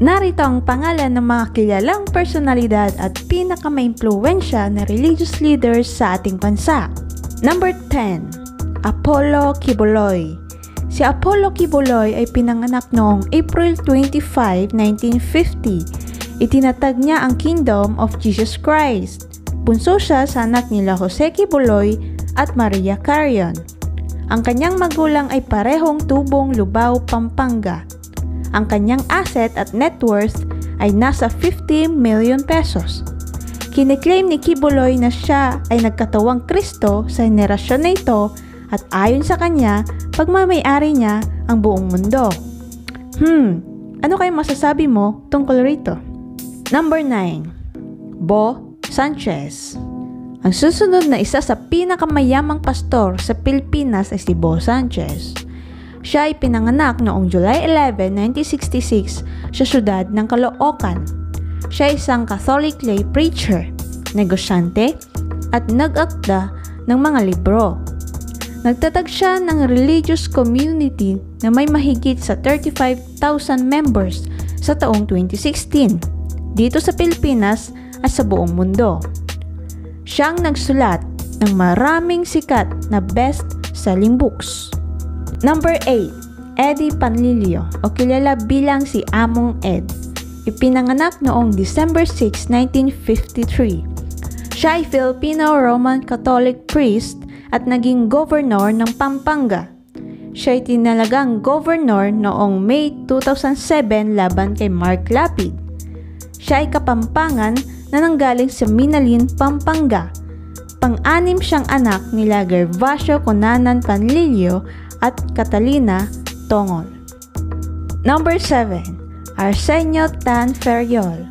Narito ang pangalan ng mga kilalang personalidad at pinakamaimpluwensya na religious leaders sa ating bansa. Number 10. Apollo Kibuloy Si Apollo Kibuloy ay pinanganak noong April 25, 1950. Itinatag niya ang Kingdom of Jesus Christ. Bunso siya sa anak nila Jose Kibuloy at Maria Carion. Ang kanyang magulang ay parehong tubong Lubao, Pampanga. Ang kanyang asset at net worth ay nasa 50 million pesos. Kiniklaim ni Kibuloy na siya ay nagkatawang Kristo sa henerasyon na ito at ayon sa kanya, pagmamayari niya ang buong mundo. Hmm, ano kayong masasabi mo tungkol rito? Number 9. Bo Sanchez ang susunod na isa sa pinakamayamang pastor sa Pilipinas ay si Bo Sanchez. Siya ay pinanganak noong July 11, 1966 sa syudad ng Caloocan. Siya ay isang Catholic lay preacher, negosyante, at nag-akda ng mga libro. Nagtatag siya ng religious community na may mahigit sa 35,000 members sa taong 2016 dito sa Pilipinas at sa buong mundo. Siyang nagsulat ng maraming sikat na best-selling books. Number 8. Eddie Panlilio o kilala bilang si Among Ed. Ipinanganak noong December 6, 1953. Siya ay Filipino-Roman Catholic priest at naging governor ng Pampanga. Siya ay tinalagang governor noong May 2007 laban kay Mark Lapid. Siya ay kapampangan na nanggaling sa Minalin, Pampanga. Pang-anim siyang anak nila Gervasio Conanan Panlilio at Catalina Tongol. Number 7. Arsenio Tan Ferriol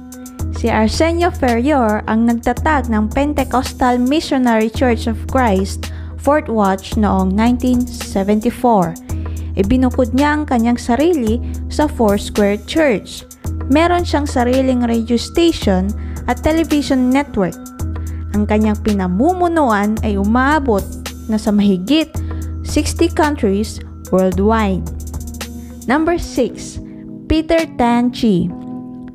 Si Arsenio Ferriol ang nagtatag ng Pentecostal Missionary Church of Christ, Fort Watch noong 1974. Ibinukod niya ang kanyang sarili sa Foursquare Church. Meron siyang sariling radio station at television network. Ang kanyang pinamumunuan ay umaabot na sa mahigit 60 countries worldwide. Number 6. Peter Tan Chi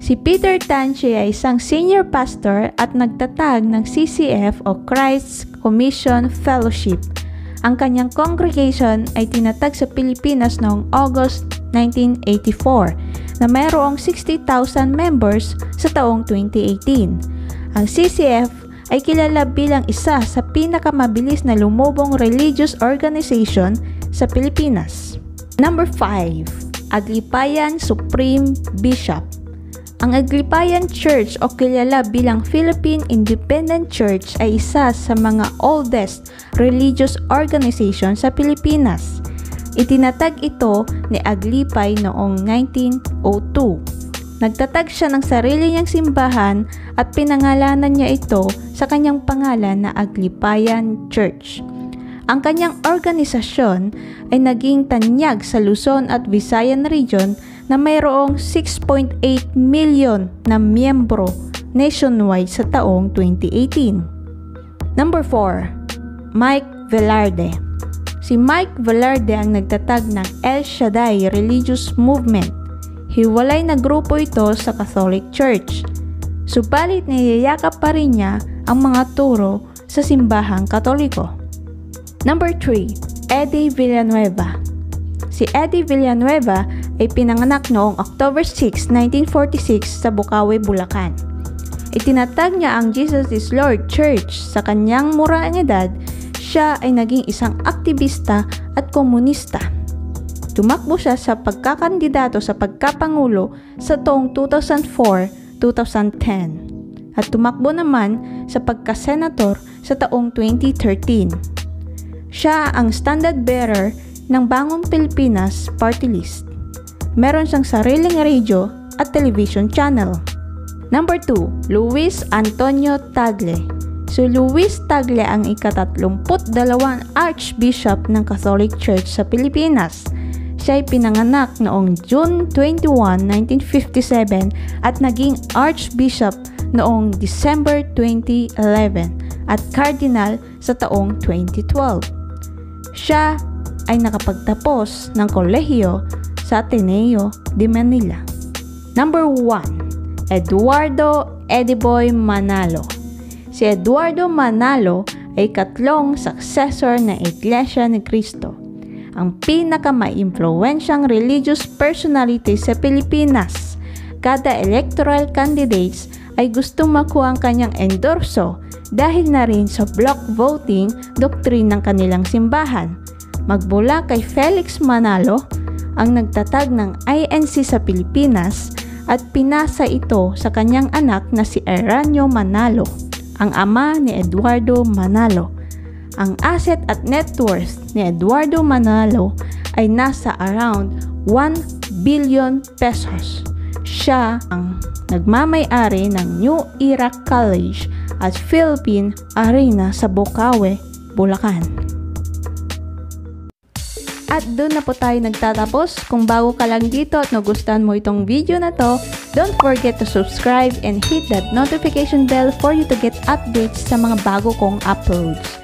Si Peter Tan Chi ay isang senior pastor at nagtatag ng CCF o Christ's Commission Fellowship. Ang kanyang congregation ay tinatag sa Pilipinas noong August 1984 na mayroong 60,000 members sa taong 2018. Ang CCF ay kilala bilang isa sa pinakamabilis na lumubong religious organization sa Pilipinas. Number 5. Aglipayan Supreme Bishop ang Aglipayan Church o kilala bilang Philippine Independent Church ay isa sa mga oldest religious organization sa Pilipinas. Itinatag ito ni Aglipay noong 1902. Nagtatag siya ng sarili niyang simbahan at pinangalanan niya ito sa kanyang pangalan na Aglipayan Church. Ang kanyang organisasyon ay naging tanyag sa Luzon at Visayan region na mayroong 6.8 million na miyembro nationwide sa taong 2018. Number 4. Mike Velarde Si Mike Velarde ang nagtatag ng El Shaddai Religious Movement. Hiwalay na grupo ito sa Catholic Church. Subalit niyayakap pa rin niya ang mga turo sa simbahang katoliko. Number 3. Eddie Villanueva Si Eddie Villanueva ay pinanganak noong October 6, 1946 sa Bukawi, Bulacan. Itinatag niya ang Jesus is Lord Church sa kanyang murang edad siya ay naging isang aktivista at komunista. Tumakbo siya sa pagkakandidato sa pagkapangulo sa taong 2004-2010 at tumakbo naman sa pagkasenator sa taong 2013. Siya ang standard bearer ng Bangong Pilipinas Party List. Meron siyang sariling radio at television channel. Number 2, Luis Antonio Tagle Si Luis Tagle ang ikatatlumput dalawang Archbishop ng Catholic Church sa Pilipinas. Siya ay pinanganak noong June 21, 1957 at naging Archbishop noong December 2011 at Cardinal sa taong 2012. Siya ay nakapagtapos ng kolehiyo sa Ateneo de Manila. Number 1, Eduardo Ediboy Manalo. Si Eduardo Manalo ay katlong successor na Iglesia ni Cristo, ang pinaka-maimpluwensyang religious personality sa Pilipinas. Kada electoral candidates ay gustong makuha ang kanyang endorso dahil na rin sa block voting doctrine ng kanilang simbahan. Magmula kay Felix Manalo, ang nagtatag ng INC sa Pilipinas at pinasa ito sa kanyang anak na si Eranio Manalo, ang ama ni Eduardo Manalo. Ang asset at net worth ni Eduardo Manalo ay nasa around 1 billion pesos. Siya ang nagmamay-ari ng New Era College at Philippine Arena sa Bocaue, Bulacan. At doon na po tayo nagtatapos. Kung bago ka lang dito at nagustuhan mo itong video na to, don't forget to subscribe and hit that notification bell for you to get updates sa mga bago kong uploads.